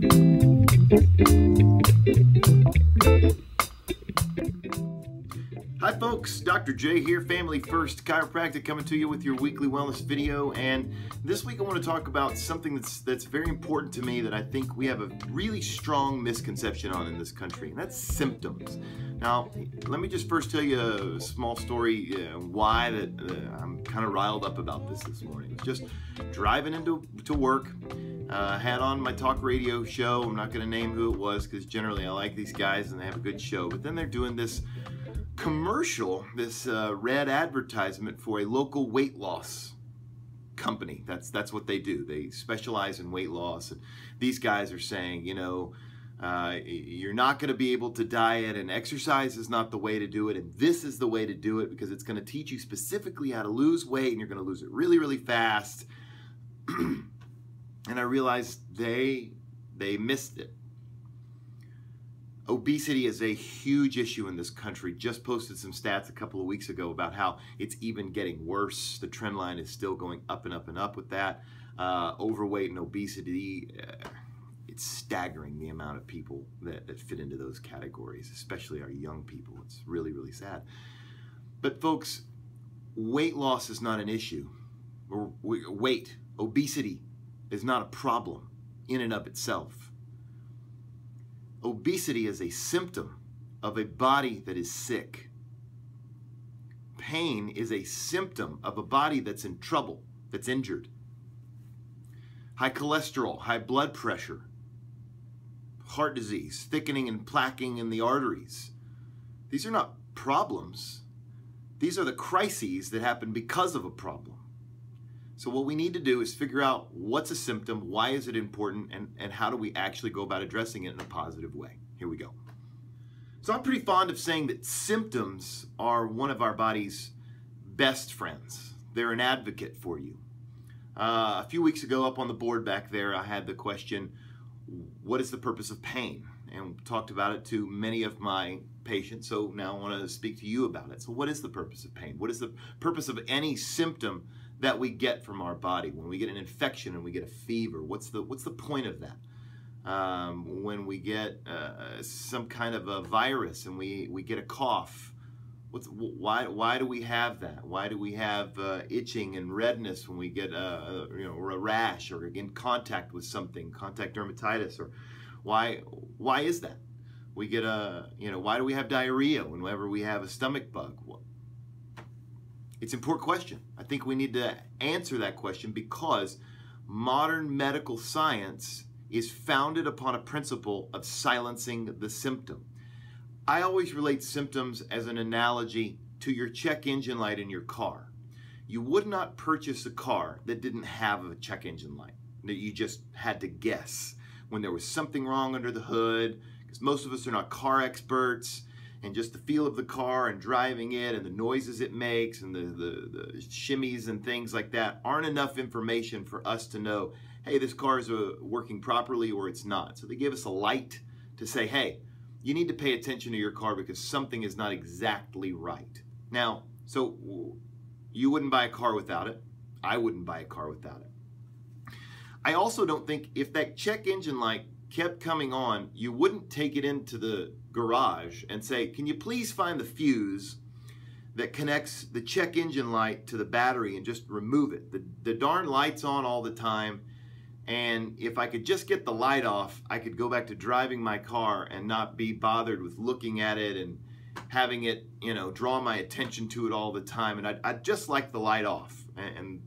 Thank you. Hi folks, Dr. J here, Family First Chiropractic coming to you with your weekly wellness video and this week I want to talk about something that's that's very important to me that I think we have a really strong misconception on in this country and that's symptoms. Now, let me just first tell you a small story uh, why that uh, I'm kind of riled up about this this morning. Just driving into to work, uh, had on my talk radio show. I'm not going to name who it was because generally I like these guys and they have a good show. But then they're doing this commercial, this uh, red advertisement for a local weight loss company. That's that's what they do. They specialize in weight loss. And these guys are saying, you know, uh, you're not going to be able to diet, and exercise is not the way to do it. And this is the way to do it because it's going to teach you specifically how to lose weight, and you're going to lose it really, really fast. and I realized they they missed it. Obesity is a huge issue in this country. Just posted some stats a couple of weeks ago about how it's even getting worse. The trend line is still going up and up and up with that. Uh, overweight and obesity, uh, it's staggering the amount of people that, that fit into those categories, especially our young people. It's really, really sad. But folks, weight loss is not an issue. Weight, obesity is not a problem in and of itself Obesity is a symptom of a body that is sick. Pain is a symptom of a body that's in trouble, that's injured. High cholesterol, high blood pressure, heart disease, thickening and plaquing in the arteries. These are not problems. These are the crises that happen because of a problem. So what we need to do is figure out what's a symptom, why is it important, and, and how do we actually go about addressing it in a positive way. Here we go. So I'm pretty fond of saying that symptoms are one of our body's best friends. They're an advocate for you. Uh, a few weeks ago up on the board back there, I had the question, what is the purpose of pain? And talked about it to many of my patients. So now I want to speak to you about it. So what is the purpose of pain? What is the purpose of any symptom that we get from our body. When we get an infection and we get a fever what's the what's the point of that? Um, when we get uh, some kind of a virus and we we get a cough what's why why do we have that? Why do we have uh, itching and redness when we get a, you know or a rash or in contact with something contact dermatitis or why why is that? We get a you know why do we have diarrhea whenever we have a stomach bug it's an important question. I think we need to answer that question because modern medical science is founded upon a principle of silencing the symptom. I always relate symptoms as an analogy to your check engine light in your car. You would not purchase a car that didn't have a check engine light, that you just had to guess when there was something wrong under the hood, because most of us are not car experts and just the feel of the car and driving it and the noises it makes and the, the, the shimmies and things like that aren't enough information for us to know, hey, this car is uh, working properly or it's not. So they give us a light to say, hey, you need to pay attention to your car because something is not exactly right. Now, so you wouldn't buy a car without it. I wouldn't buy a car without it. I also don't think if that check engine light kept coming on, you wouldn't take it into the garage and say, can you please find the fuse that connects the check engine light to the battery and just remove it. The, the darn light's on all the time. And if I could just get the light off, I could go back to driving my car and not be bothered with looking at it and having it, you know, draw my attention to it all the time. And I'd, I'd just like the light off. And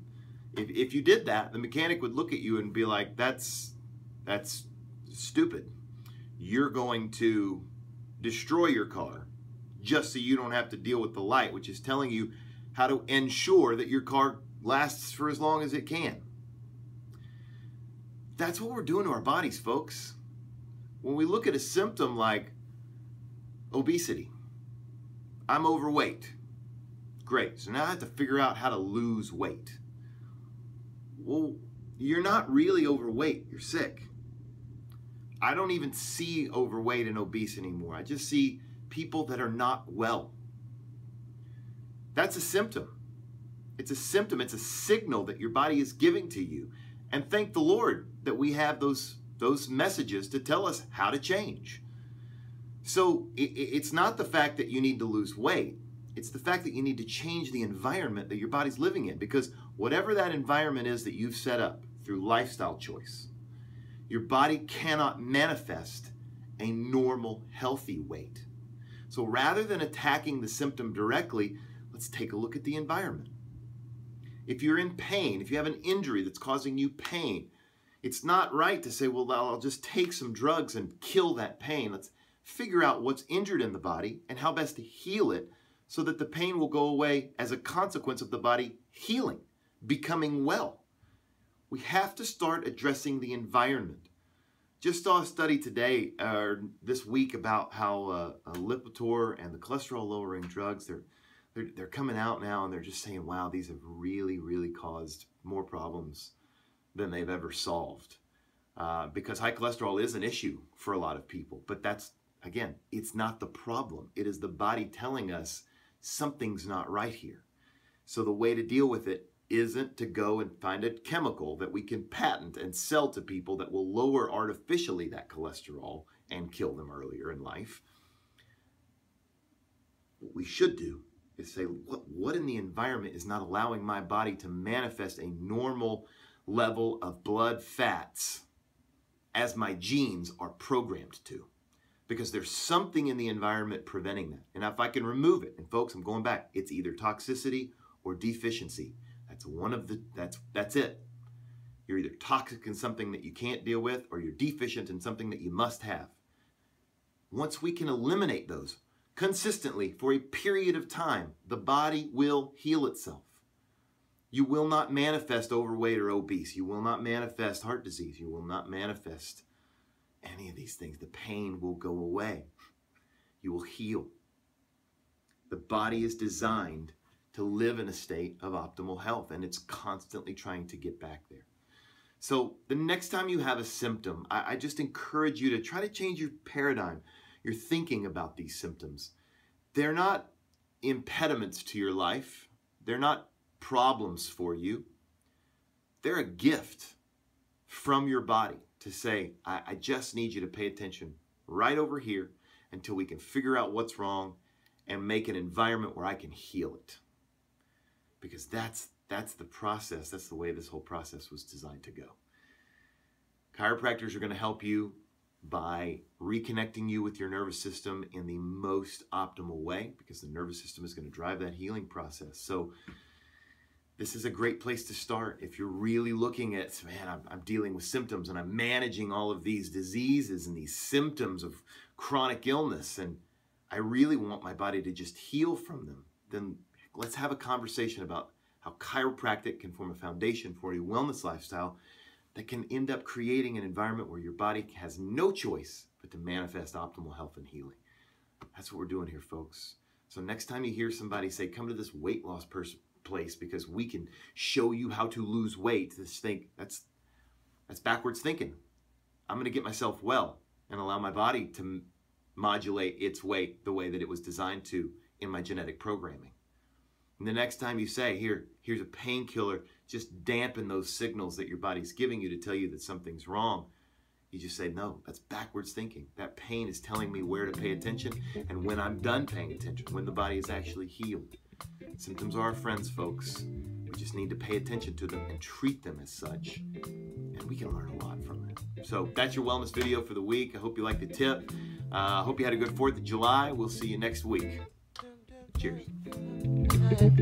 if, if you did that, the mechanic would look at you and be like, that's, that's stupid. You're going to destroy your car just so you don't have to deal with the light, which is telling you how to ensure that your car lasts for as long as it can. That's what we're doing to our bodies, folks. When we look at a symptom like obesity, I'm overweight. Great. So now I have to figure out how to lose weight. Well, you're not really overweight, you're sick. I don't even see overweight and obese anymore. I just see people that are not well. That's a symptom. It's a symptom, it's a signal that your body is giving to you. And thank the Lord that we have those those messages to tell us how to change. So it's not the fact that you need to lose weight, it's the fact that you need to change the environment that your body's living in because whatever that environment is that you've set up through lifestyle choice, your body cannot manifest a normal, healthy weight. So rather than attacking the symptom directly, let's take a look at the environment. If you're in pain, if you have an injury that's causing you pain, it's not right to say, well, I'll just take some drugs and kill that pain. Let's figure out what's injured in the body and how best to heal it so that the pain will go away as a consequence of the body healing, becoming well. We have to start addressing the environment. Just saw a study today or uh, this week about how uh, Lipitor and the cholesterol lowering drugs they're, they're they're coming out now and they're just saying, wow, these have really really caused more problems than they've ever solved. Uh, because high cholesterol is an issue for a lot of people, but that's again, it's not the problem. It is the body telling us something's not right here. So the way to deal with it isn't to go and find a chemical that we can patent and sell to people that will lower artificially that cholesterol and kill them earlier in life. What we should do is say, what, what in the environment is not allowing my body to manifest a normal level of blood fats as my genes are programmed to? Because there's something in the environment preventing that. And if I can remove it, and folks, I'm going back, it's either toxicity or deficiency. That's one of the that's that's it. You're either toxic in something that you can't deal with or you're deficient in something that you must have. Once we can eliminate those consistently for a period of time, the body will heal itself. You will not manifest overweight or obese. You will not manifest heart disease. You will not manifest any of these things. The pain will go away. You will heal. The body is designed to live in a state of optimal health, and it's constantly trying to get back there. So, the next time you have a symptom, I, I just encourage you to try to change your paradigm, your thinking about these symptoms. They're not impediments to your life, they're not problems for you. They're a gift from your body to say, I, I just need you to pay attention right over here until we can figure out what's wrong and make an environment where I can heal it because that's that's the process. That's the way this whole process was designed to go. Chiropractors are going to help you by reconnecting you with your nervous system in the most optimal way because the nervous system is going to drive that healing process. So this is a great place to start. If you're really looking at, man, I'm, I'm, dealing with symptoms and I'm managing all of these diseases and these symptoms of chronic illness, and I really want my body to just heal from them, then let's have a conversation about how chiropractic can form a foundation for a wellness lifestyle that can end up creating an environment where your body has no choice but to manifest optimal health and healing. That's what we're doing here, folks. So next time you hear somebody say, come to this weight loss person place because we can show you how to lose weight, just think that's that's backwards thinking. I'm going to get myself well and allow my body to modulate its weight the way that it was designed to in my genetic programming. And the next time you say, here, here's a painkiller, just dampen those signals that your body's giving you to tell you that something's wrong. You just say, no, that's backwards thinking. That pain is telling me where to pay attention and when I'm done paying attention, when the body is actually healed. Symptoms are our friends, folks. We just need to pay attention to them and treat them as such. And we can learn a lot from it. So that's your wellness video for the week. I hope you liked the tip. I uh, hope you had a good 4th of July. We'll see you next week. Cheers. Don't